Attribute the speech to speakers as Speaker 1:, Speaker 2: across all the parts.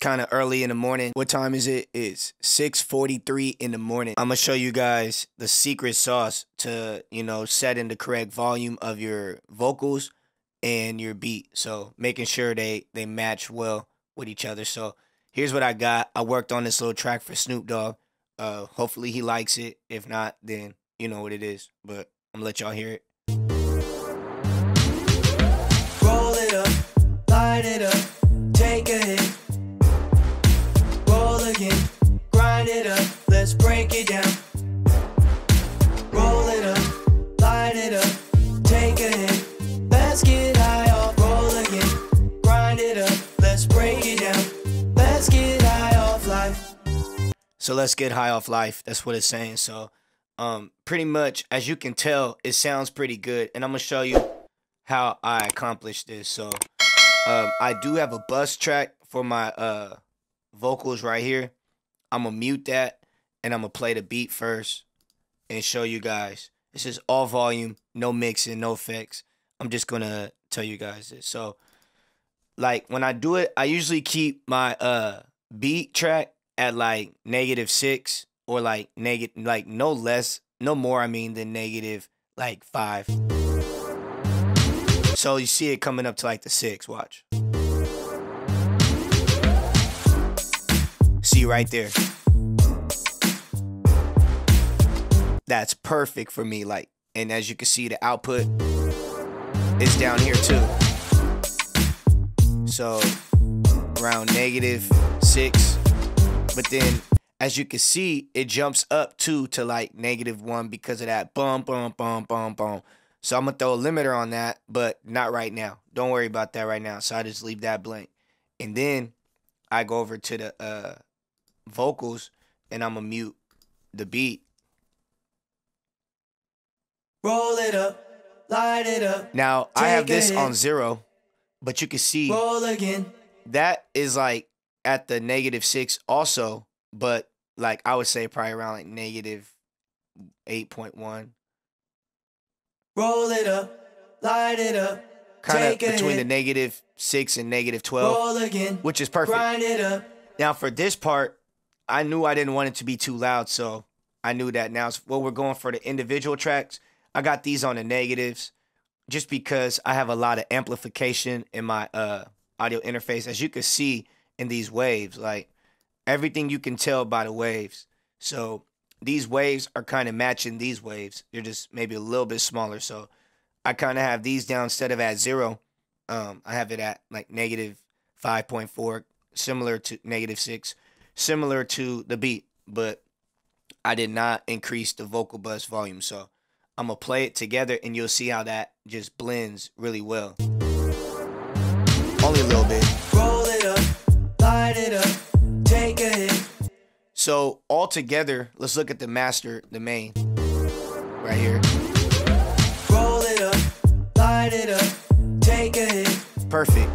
Speaker 1: kind of early in the morning. What time is it? It's 6:43 in the morning. I'm gonna show you guys the secret sauce to you know setting the correct volume of your vocals and your beat. So making sure they they match well with each other. So here's what I got. I worked on this little track for Snoop Dogg. Uh, hopefully he likes it. If not, then you know what it is. But I'm gonna let y'all hear it.
Speaker 2: Roll it up, light it up, take a hit.
Speaker 1: So let's get high off life. That's what it's saying. So um pretty much as you can tell, it sounds pretty good. And I'm gonna show you how I accomplished this. So um I do have a bus track for my uh vocals right here. I'm gonna mute that and I'm gonna play the beat first and show you guys. This is all volume, no mixing, no effects. I'm just gonna tell you guys this. So like when I do it, I usually keep my uh beat track at like negative six or like negative like no less no more I mean than negative like five. So you see it coming up to like the six, watch. See right there. That's perfect for me. Like, and as you can see, the output is down here too. So around negative six. But then as you can see, it jumps up two to like negative one because of that bum bum bum bum bum. So I'm gonna throw a limiter on that, but not right now. Don't worry about that right now. So I just leave that blank. And then I go over to the uh vocals and I'm gonna mute the beat.
Speaker 2: Roll it up, light it up.
Speaker 1: Now I have this on zero, but you can see
Speaker 2: Roll again.
Speaker 1: that is like at the negative six also, but like I would say probably around like negative eight point one.
Speaker 2: Roll it up, light it up.
Speaker 1: Kind of between the negative six and negative twelve,
Speaker 2: Roll again.
Speaker 1: which is perfect.
Speaker 2: Grind it up.
Speaker 1: Now for this part, I knew I didn't want it to be too loud, so I knew that now. Well, we're going for the individual tracks. I got these on the negatives, just because I have a lot of amplification in my uh audio interface, as you can see in these waves. Like everything you can tell by the waves. So these waves are kind of matching these waves. They're just maybe a little bit smaller. So I kind of have these down instead of at zero. Um, I have it at like negative five point four, similar to negative six, similar to the beat, but I did not increase the vocal bus volume. So I'm gonna play it together, and you'll see how that just blends really well. Only a little bit.
Speaker 2: Roll it up, light it up. Take a hit.
Speaker 1: So all together, let's look at the master, the main, right here.
Speaker 2: Roll it up, light it up. Take a hit.
Speaker 1: Perfect.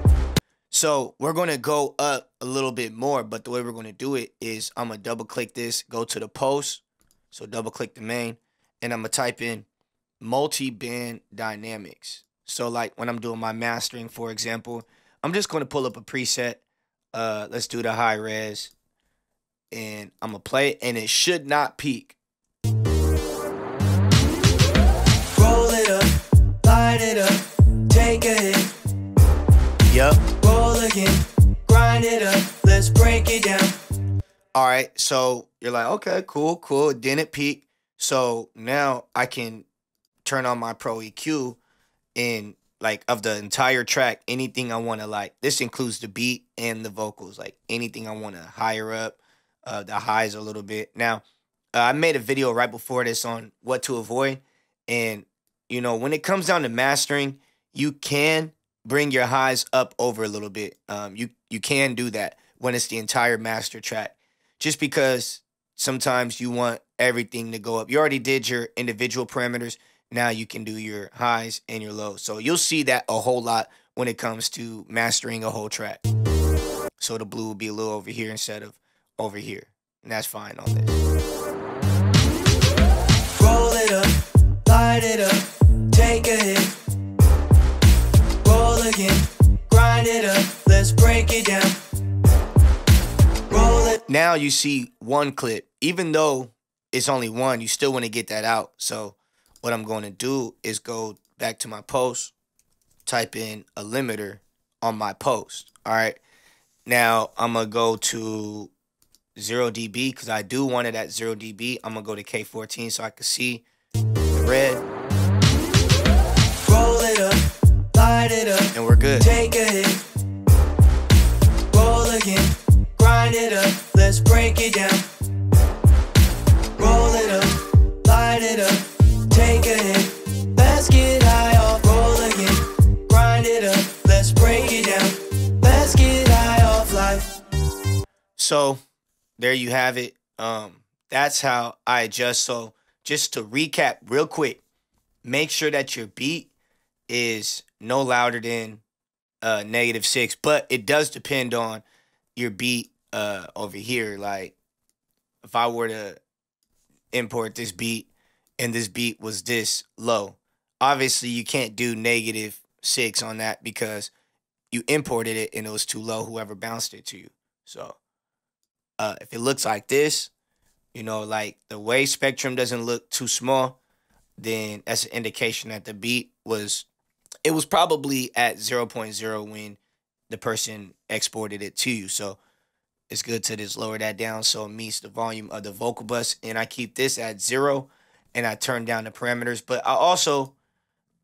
Speaker 1: So we're gonna go up a little bit more, but the way we're gonna do it is I'm gonna double click this, go to the post. So double click the main, and I'm gonna type in multi-band dynamics. So like when I'm doing my mastering, for example, I'm just gonna pull up a preset. Uh, let's do the high res, and I'm gonna play it, and it should not peak.
Speaker 2: Roll it up, light it up. Take a hit.
Speaker 1: Yup.
Speaker 2: Roll again. Grind it up. Let's break it down.
Speaker 1: All right, so you're like, okay, cool, cool. It didn't peak. So now I can turn on my Pro EQ and like of the entire track, anything I want to like. This includes the beat and the vocals, like anything I want to higher up, uh, the highs a little bit. Now, uh, I made a video right before this on what to avoid, and you know when it comes down to mastering, you can bring your highs up over a little bit. Um, you you can do that when it's the entire master track just because sometimes you want everything to go up. You already did your individual parameters. Now you can do your highs and your lows. So you'll see that a whole lot when it comes to mastering a whole track. So the blue will be a little over here instead of over here. And that's fine on this.
Speaker 2: Roll it up, light it up. Take a hit. Roll again. Grind it up. Let's break it down.
Speaker 1: now you see one clip. Even though it's only one, you still want to get that out. So what I'm going to do is go back to my post, type in a limiter on my post. All right. Now I'm gonna go to zero dB because I do want it at zero dB. I'm gonna go to K14 so I can see the red. So there you have it. Um, that's how I adjust. So just to recap real quick, make sure that your beat is no louder than uh negative six, but it does depend on your beat uh over here. Like if I were to import this beat and this beat was this low, obviously you can't do negative six on that because you imported it and it was too low, whoever bounced it to you. So uh, if it looks like this, you know, like the way spectrum doesn't look too small, then that's an indication that the beat was it was probably at 0.0 when the person exported it to you. So it's good to just lower that down so it meets the volume of the vocal bus. And I keep this at zero and I turn down the parameters. But I also,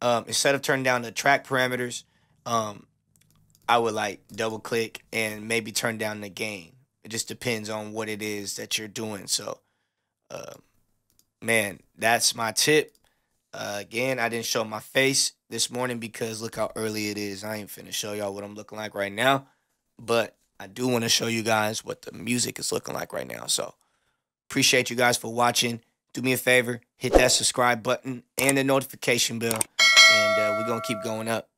Speaker 1: um, instead of turning down the track parameters, um, I would like double click and maybe turn down the gain. It just depends on what it is that you're doing. So, uh, man, that's my tip. Uh, again, I didn't show my face this morning because look how early it is. I ain't finna show y'all what I'm looking like right now, but I do want to show you guys what the music is looking like right now. So, appreciate you guys for watching. Do me a favor, hit that subscribe button and the notification bell, and uh, we're gonna keep going up.